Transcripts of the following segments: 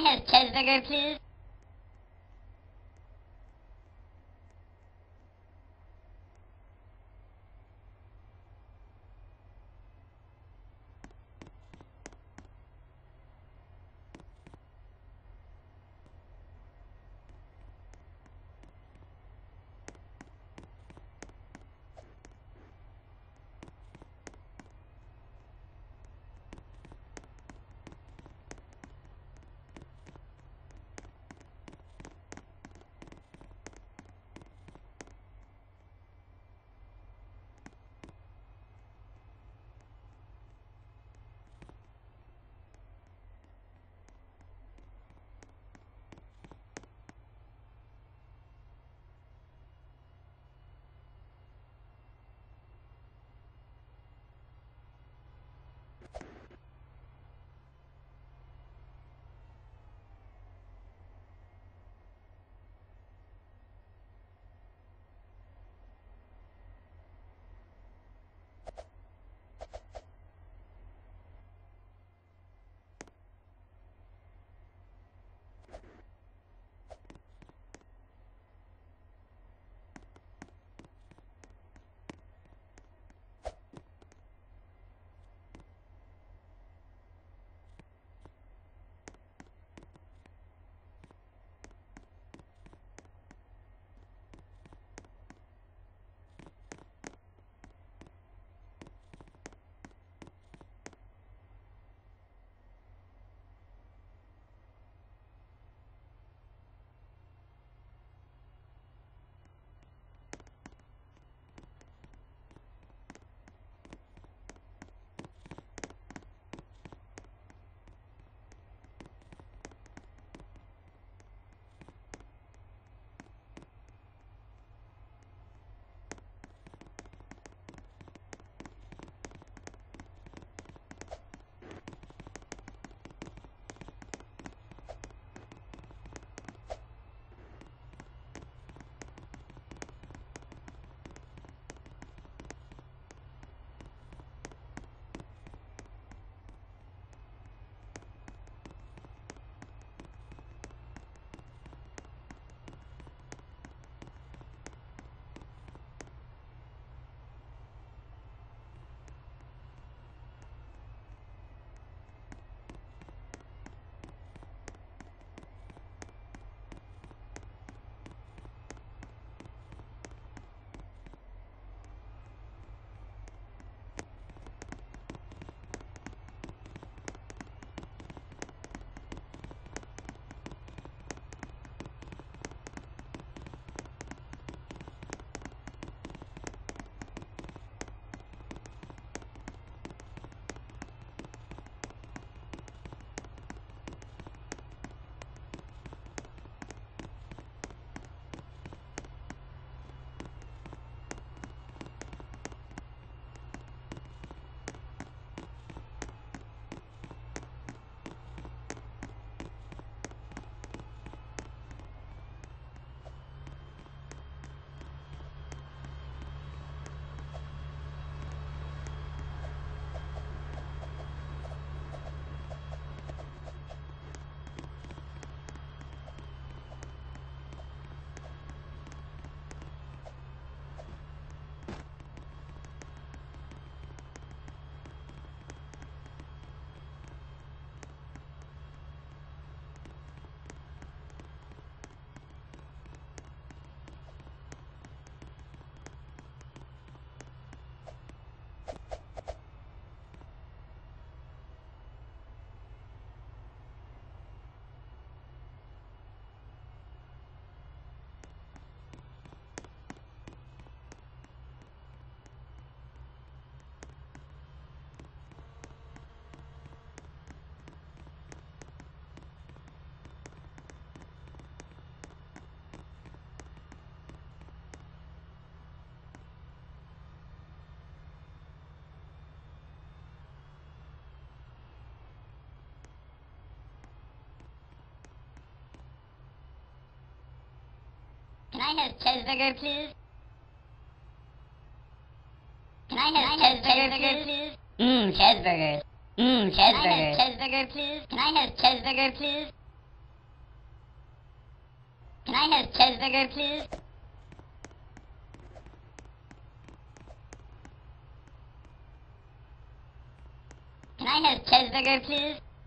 I have cheeseburger, please? Can I have cheeseburger, please? Can I have cheeseburger, please? Mmm, cheeseburgers. Mmm, cheeseburgers. cheeseburger, please? Can I have cheeseburger, please? Can I have cheeseburger, please? Can I have cheeseburger, please?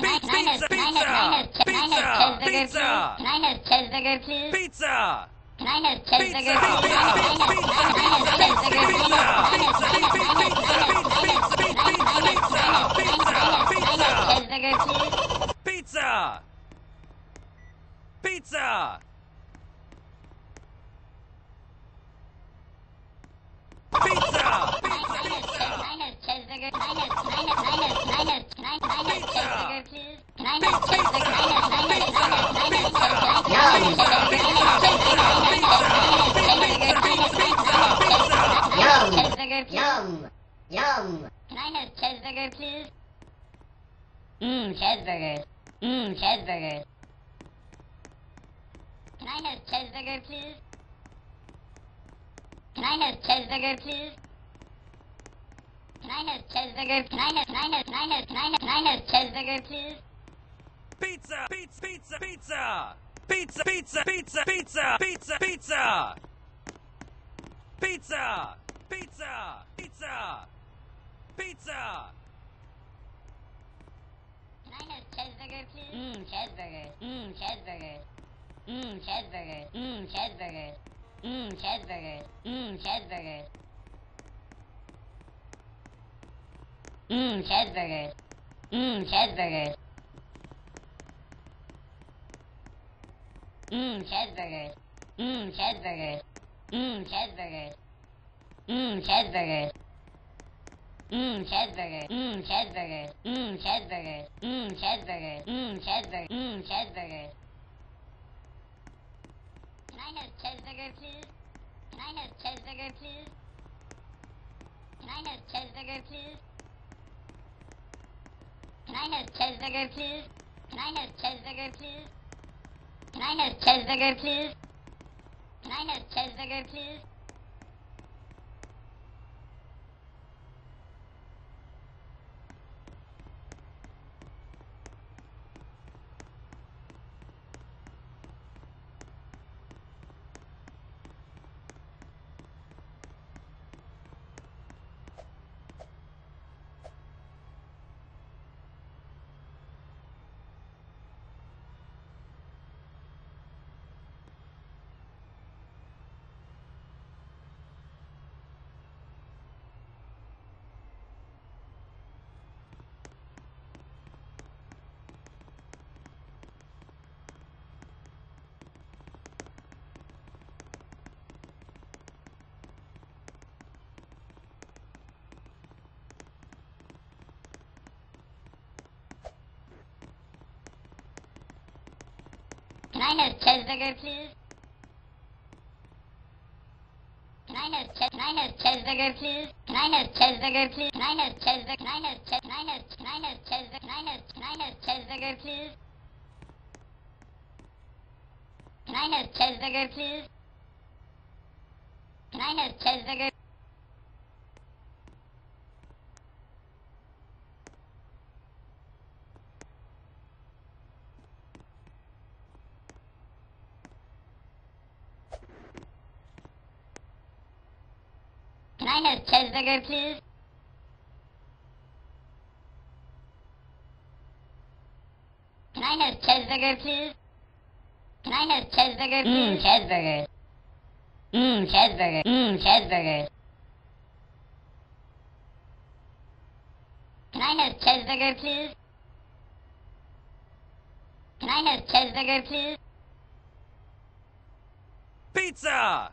pizza, pizza, pizza, pizza, pizza, pizza. Can I have cheeseburger, please? Pizza. Can I have cheeseburger, please? Pizza. Pizza. Pizza. Pizza. Pizza. Pizza. Yum! Yum! Can I have cheeseburger, please? Mmm, cheeseburgers. Mmm, cheeseburgers. Can I have cheeseburger, please? Can I have cheeseburger, please? Can I have cheeseburger? Can I have, can I have, can I have, can I have, can I have cheeseburger, please? Pizza! Pizza! Pizza! Pizza! Pizza! Pizza! Pizza! Pizza! Pizza! Pizza! Pizza! Pizza! Pizza! Pizza! Can I have cheeseburger, please? Mmm, cheeseburgers. Mmm, cheeseburgers. Mmm, cheeseburgers. Mmm, cheeseburgers. Mmm, cheeseburgers. Mmm, cheeseburgers. Mmm, cheeseburgers. Mmm, cheeseburgers. Mmm, cheeseburgers. Mmm, cheeseburgers. Mmm, cheeseburgers. Mmm, cheeseburgers. Mmm, cheeseburger. Mmm, cheeseburger. Mmm, cheeseburger. Mmm, cheeseburger. Mmm, cheeseburger. Mmm, cheeseburger. Can I have cheeseburger, please? Can I have cheeseburger, please? Can I have cheeseburger, please? Can I have cheeseburger, please? Can I have cheeseburger, please? Can I have cheeseburger, please? Can I have cheeseburger, please? Can I have cheeseburger, please? Can I have che- can I have cheeseburger, please? Can I have cheeseburger, please? Can I have cheeseburger? Can I have che- can I have can I have cheeseburger? Can I have can I have cheeseburger, please? Can I have cheeseburger, please? Can I have cheeseburger? Can I have cheeseburger, please? Can I have mm. cheeseburger, mm. please? Mm. Can I have cheeseburger, please? Mmm, cheeseburger. Mmm, cheeseburger. Mmm, cheeseburger. Can I have cheeseburger, please? Can I have cheeseburger, please? Pizza!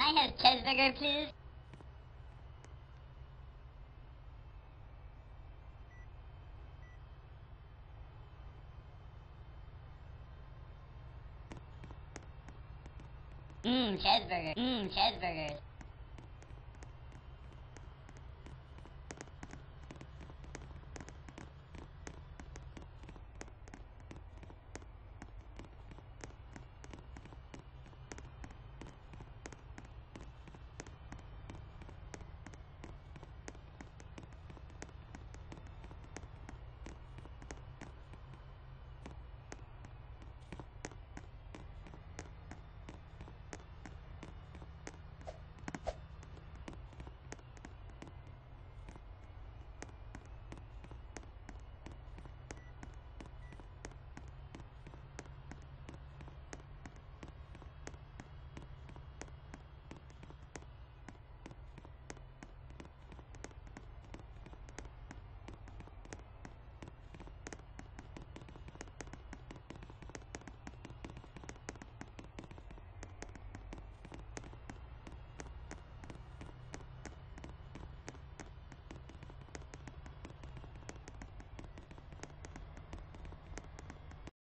I have cheeseburger, please? Mmm, cheeseburger. Mmm, cheeseburgers.